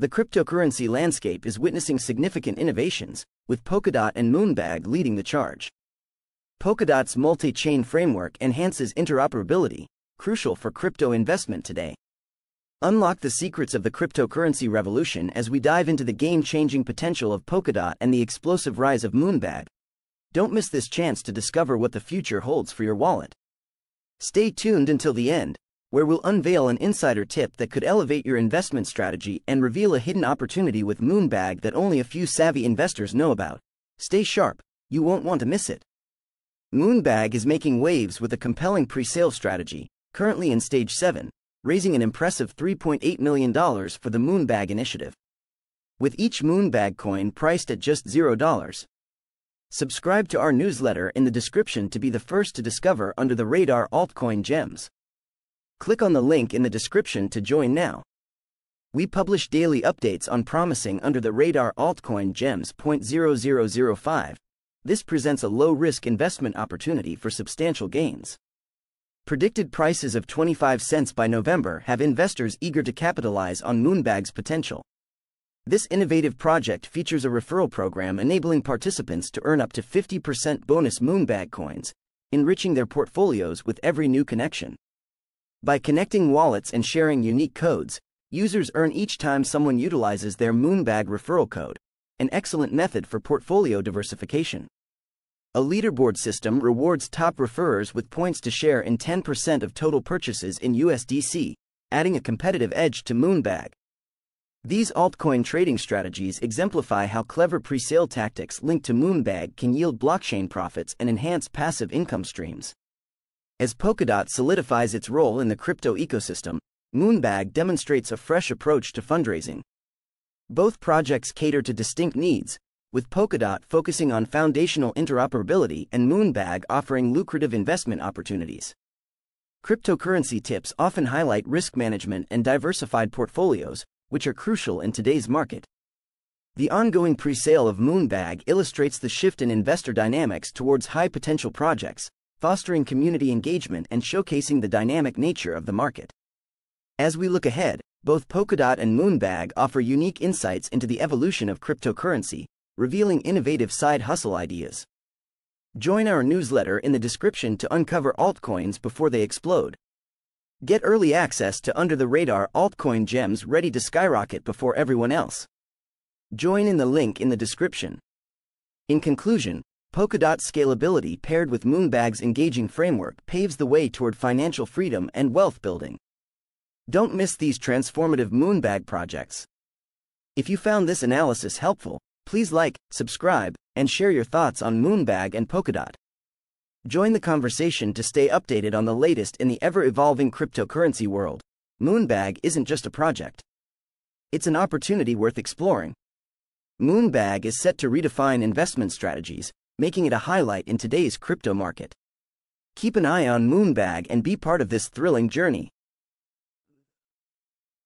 The cryptocurrency landscape is witnessing significant innovations, with Polkadot and Moonbag leading the charge. Polkadot's multi-chain framework enhances interoperability, crucial for crypto investment today. Unlock the secrets of the cryptocurrency revolution as we dive into the game-changing potential of Polkadot and the explosive rise of Moonbag. Don't miss this chance to discover what the future holds for your wallet. Stay tuned until the end, where we'll unveil an insider tip that could elevate your investment strategy and reveal a hidden opportunity with Moonbag that only a few savvy investors know about. Stay sharp, you won't want to miss it. Moonbag is making waves with a compelling pre-sale strategy, currently in stage 7, raising an impressive $3.8 million for the Moonbag initiative. With each Moonbag coin priced at just $0. Subscribe to our newsletter in the description to be the first to discover under the radar altcoin gems. Click on the link in the description to join now. We publish daily updates on promising under the radar altcoin gems. 0.0005. This presents a low risk investment opportunity for substantial gains. Predicted prices of 25 cents by November have investors eager to capitalize on Moonbag's potential. This innovative project features a referral program enabling participants to earn up to 50% bonus Moonbag coins, enriching their portfolios with every new connection. By connecting wallets and sharing unique codes, users earn each time someone utilizes their Moonbag referral code, an excellent method for portfolio diversification. A leaderboard system rewards top referrers with points to share in 10% of total purchases in USDC, adding a competitive edge to Moonbag. These altcoin trading strategies exemplify how clever pre-sale tactics linked to Moonbag can yield blockchain profits and enhance passive income streams. As Polkadot solidifies its role in the crypto ecosystem, Moonbag demonstrates a fresh approach to fundraising. Both projects cater to distinct needs, with Polkadot focusing on foundational interoperability and Moonbag offering lucrative investment opportunities. Cryptocurrency tips often highlight risk management and diversified portfolios, which are crucial in today's market. The ongoing pre-sale of Moonbag illustrates the shift in investor dynamics towards high-potential projects, fostering community engagement and showcasing the dynamic nature of the market. As we look ahead, both Polkadot and Moonbag offer unique insights into the evolution of cryptocurrency, revealing innovative side hustle ideas. Join our newsletter in the description to uncover altcoins before they explode. Get early access to under the radar altcoin gems ready to skyrocket before everyone else. Join in the link in the description. In conclusion, Polkadot scalability paired with Moonbag's engaging framework paves the way toward financial freedom and wealth building. Don't miss these transformative Moonbag projects. If you found this analysis helpful, please like, subscribe, and share your thoughts on Moonbag and Polkadot. Join the conversation to stay updated on the latest in the ever-evolving cryptocurrency world. Moonbag isn't just a project. It's an opportunity worth exploring. Moonbag is set to redefine investment strategies, making it a highlight in today's crypto market. Keep an eye on Moonbag and be part of this thrilling journey.